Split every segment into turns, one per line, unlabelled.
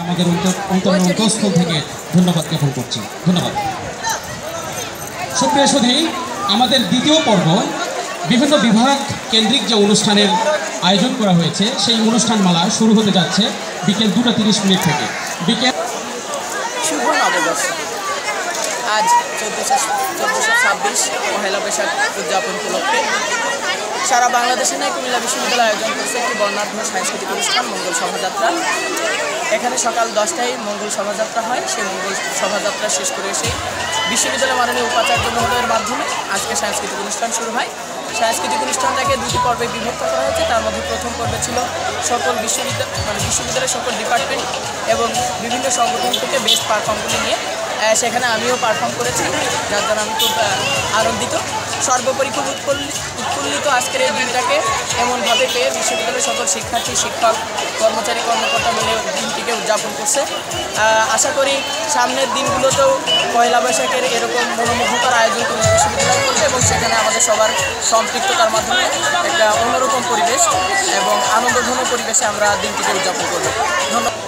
আমাদের অন্তর- অন্তরস্থল থেকে ধন্যবাদ জ্ঞাপন করছি। ধন্যবাদ। সুপ্রিয় সুধী আমাদের দ্বিতীয় পর্ব বিভিন্ন বিভাগ কেন্দ্রিক যে অনুষ্ঠানের আয়োজন করা হয়েছে সেই অনুষ্ঠান মালা শুরু হতে যাচ্ছে বিকেল দুটো তিরিশ মিনিট থেকে। বিকেল
শুভ নববর্ষ। আজ চোদ্দোশো চোদ্দোশো ছাব্বিশ পহেলা বৈশাখ উদযাপন উপলক্ষে সারা বাংলাদেশে নয় কুমিল্লা বিশ্ববিদ্যালয় আয়োজন করছে একটি বর্ণাঢ্য সাংস্কৃতিক অনুষ্ঠান, মঙ্গল শোভাযাত্রা। এখানে সকাল দশটায় মঙ্গল শোভাযাত্রা হয়। সেই মঙ্গল শোভাযাত্রা শেষ করে এসে বিশ্ববিদ্যালয় মাননীয় উপাচার্য মহোদয়ের মাধ্যমে আজকে সাংস্কৃতিক অনুষ্ঠান শুরু হয়। সাংস্কৃতিক অনুষ্ঠানটাকে দুটি পর্বে বিভক্ত করা হয়েছে। তার মধ্যে প্রথম পর্বে ছিল সকল বিশ্ববিদ্যালয় মানে বিশ্ববিদ্যালয়ের সকল ডিপার্টমেন্ট এবং বিভিন্ন সংগঠন থেকে বেস্ট পারফর্মগুলি নিয়ে। সেখানে আমিও পারফর্ম করেছি। যার দ্বারা আমি খুব আনন্দিত। সর্বোপরি খুব উৎফুল্লি উৎফুল্লিত আজকের এই দিনটাকে এমনভাবে পেয়ে বিশ্ববিদ্যালয়ের সকল শিক্ষার্থী, শিক্ষক, কর্মচারী, কর্মকর্তা মিলে দিনটিকে উদযাপন করছে। আশা করি সামনের দিনগুলোতেও পয়লা বৈশাখের এরকম মনোমুগ্ধকর আয়োজন বিশ্ববিদ্যালয় করবে এবং সেখানে আমাদের সবার সম্পৃক্ততার মাধ্যমে একটা অন্যরকম পরিবেশ এবং আনন্দঘন পরিবেশে আমরা দিনটিকে উদযাপন করব। ধন্যবাদ।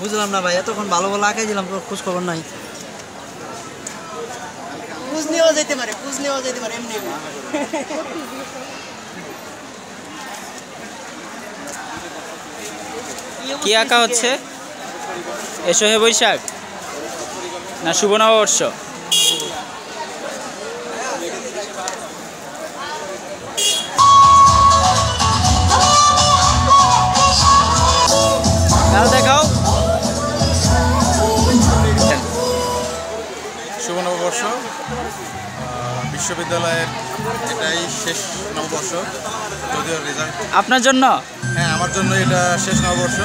বুঝলাম না ভাই এতক্ষণ ভালো ভালো আঁকাই দিলাম তোর খোঁজ খবর নাই।
খোঁজ নেওয়া যেতে পারে খোঁজ নেওয়া যেতে পারে এমনি।
কি আঁকা হচ্ছে? এসো হে বৈশাখ। না শুভ নববর্ষ?
বিশ্ববিদ্যালয়ের এটাই শেষ নববর্ষ যদিও রেজাল্ট
আপনার জন্য?
হ্যাঁ আমার জন্য এটা শেষ নববর্ষ।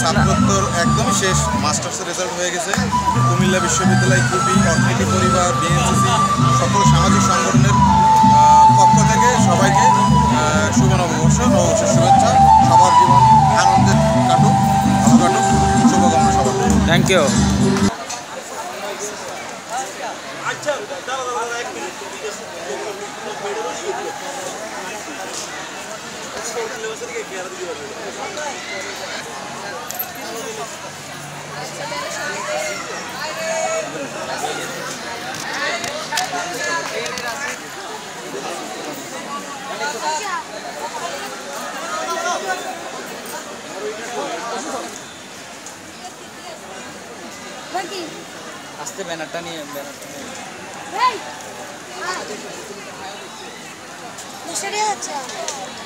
ছাত্রোত্তর একদমই শেষ মাস্টার্সের রেজাল্ট হয়ে গেছে। কুমিল্লা বিশ্ববিদ্যালয় কুপি অর্থনীতি পরিবার বিএনসিসি সকল সামাজিক সংগঠনের পক্ষ থেকে সবাইকে শুভ নববর্ষ নববর্ষের শুভেচ্ছা। সবার জীবন আনন্দের কাটুক ভালো কাটুক। শুভকামনা সবার।
থ্যাংক ইউ আস্তে ব্যানারটা নিয়ে ব্যানারটা নিয়ে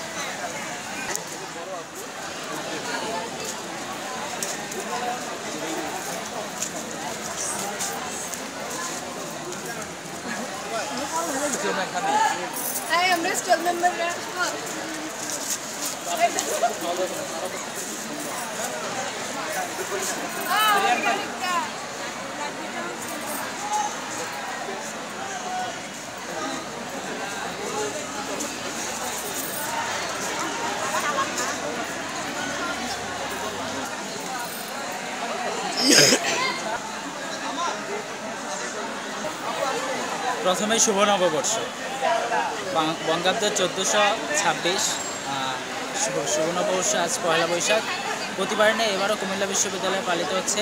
कांग्रेस ट्वेल्व मेंबर रहा
প্রথমে শুভ নববর্ষ। বঙ্গাব্দ চোদ্দোশো ছাব্বিশ শুভ নববর্ষ, আজ পয়লা বৈশাখ। প্রতিবার নেই এবারও কুমিল্লা বিশ্ববিদ্যালয়ে পালিত হচ্ছে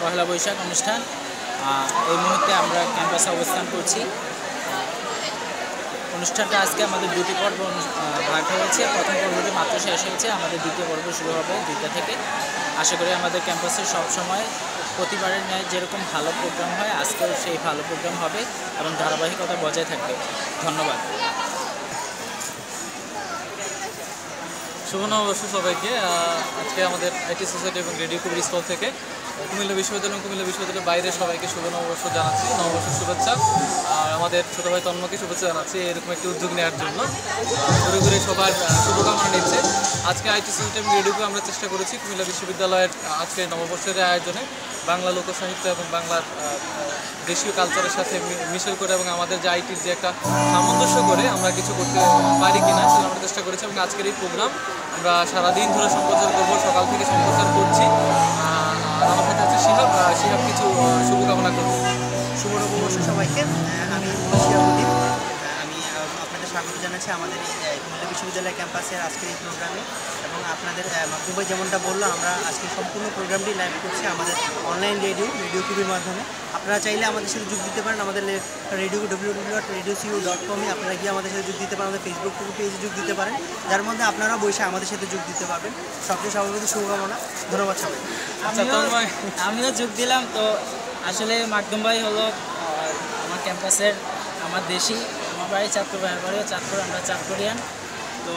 পয়লা বৈশাখ অনুষ্ঠান। এই মুহূর্তে আমরা ক্যাম্পাসে অবস্থান করছি। অনুষ্ঠানটা আজকে আমাদের দুটি পর্ব ভাগ হয়েছে। প্রথম পর্বটি মাত্র শেষ হয়েছে। আমাদের দ্বিতীয় পর্ব শুরু হবে দুইটা থেকে। আশা করি আমাদের ক্যাম্পাসে সব সময় প্রতিবারের ন্যায় যেরকম ভালো প্রোগ্রাম হয়, আজকেও সেই ভালো প্রোগ্রাম হবে এবং ধারাবাহিকতা বজায় থাকবে। ধন্যবাদ।
শুভ নববর্ষ সবাইকে। আজকে আমাদের আইটি সোসাইটি এবং রেডিও কুবির স্কুল থেকে কুমিল্লা বিশ্ববিদ্যালয় কুমিল্লা বিশ্ববিদ্যালয়ের বাইরে সবাইকে শুভ নববর্ষ জানাচ্ছি। নববর্ষের শুভেচ্ছা। আর আমাদের ছোটো ভাই তন্মকে শুভেচ্ছা জানাচ্ছি এরকম একটি উদ্যোগ নেওয়ার জন্য। ঘুরে ঘুরে সবার শুভকামনা নিচ্ছে। আজকে আইটি সিস্টেম রেডিওকে আমরা চেষ্টা করেছি কুমিল্লা বিশ্ববিদ্যালয়ের আজকে নববর্ষের আয়োজনে। বাংলা লোকসাহিত্য এবং বাংলার দেশীয় কালচারের সাথে মিশেল করে এবং আমাদের যে আইটির যে একটা সামঞ্জস্য করে আমরা কিছু করতে পারি কিনা সেটা আমরা চেষ্টা করেছি এবং আজকের এই প্রোগ্রাম আমরা সারাদিন ধরে সম্প্রচার করব, সকাল থেকে সম্প্রচার করছি। আর আমার সাথে আছে শিহাব শিহাব কিছু শুভকামনা করব
শুভ নববর্ষ সবাইকে। আমি আপনাদের স্বাগত জানাচ্ছি আমাদের কুমিল্লা বিশ্ববিদ্যালয় ক্যাম্পাসের আজকের এই প্রোগ্রামে। এবং আপনাদের মাহবুবাই যেমনটা বলল আমরা আজকে সম্পূর্ণ প্রোগ্রামটি লাইভ করছি আমাদের অনলাইন রেডিও রেডিও টিভির মাধ্যমে। আপনারা চাইলে আমাদের সাথে যোগ দিতে পারেন। আমাদের radio W W dot radio CU dot কমে আপনারা গিয়ে আমাদের সাথে যোগ দিতে পারেন। আমাদের ফেসবুক পেজে যোগ দিতে পারেন। যার মধ্যে আপনারা বসে আমাদের সাথে যোগ দিতে পারবেন। সবচেয়ে সর্বপ্রতি শুভকামনা। ধন্যবাদ সবাই
আচ্ছা
আমিও যোগ দিলাম। তো আসলে মাকদুম ভাই হলো আমার ক্যাম্পাসের আমার দেশি। আমার বাড়ি ভাইয়ের বাড়িও চাঁদপুর আমরা চাঁদপুরিয়ান তো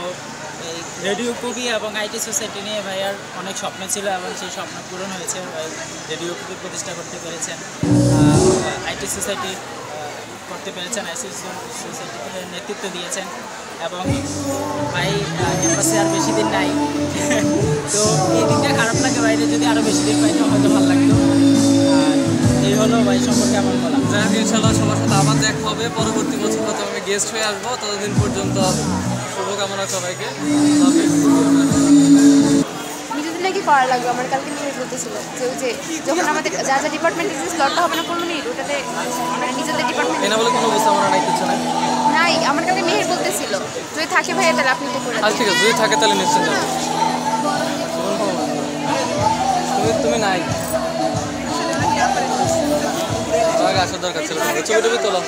এই রেডিও কবি এবং আইটি সোসাইটি নিয়ে ভাইয়ার অনেক স্বপ্ন ছিল এবং সেই স্বপ্ন পূরণ হয়েছে। ভাই রেডিও কবি প্রতিষ্ঠা করতে পেরেছেন আইটি সোসাইটি করতে পেরেছেন আইটি সোসাইটিতে নেতৃত্ব দিয়েছেন এবং ভাই ক্যাম্পাসে আর বেশি দিন নাই। তো এই দিনটা খারাপ লাগে বাইরে যদি আরও বেশি দিন পাই পাইতো হয়তো ভালো লাগতো। এই হলো ভাই সম্পর্কে আমার বলা।
যাই হোক ইনশাল্লাহ সবার সাথে আবার দেখা হবে। পরবর্তী বছর হয়তো আমি গেস্ট হয়ে আসব। ততদিন পর্যন্ত শুভকামনা সবাইকে।
নাকি করা লাগবে? আমার কালকে মেয়ে বলতেছিল যে ওই যে যখন আমাদের যা যা ডিপার্টমেন্ট লটটা হবে না পনেরো মিনিট? ওটাতে মানে নিজেদের ডিপার্টমেন্ট
এনা বলে কোনো অবস্থা নাই কিছু নাই।
নাই। আমার কালকে মেহের বলতেছিল যদি থাকে ভাইয়া তাহলে আপনি তো করে
আচ্ছা ঠিক আছে। যদি থাকে তাহলে নিশ্চয় যাব। তুমি তুমি নাই। আমাকে আসার দরকার ছিল। ছবি টবি তোলো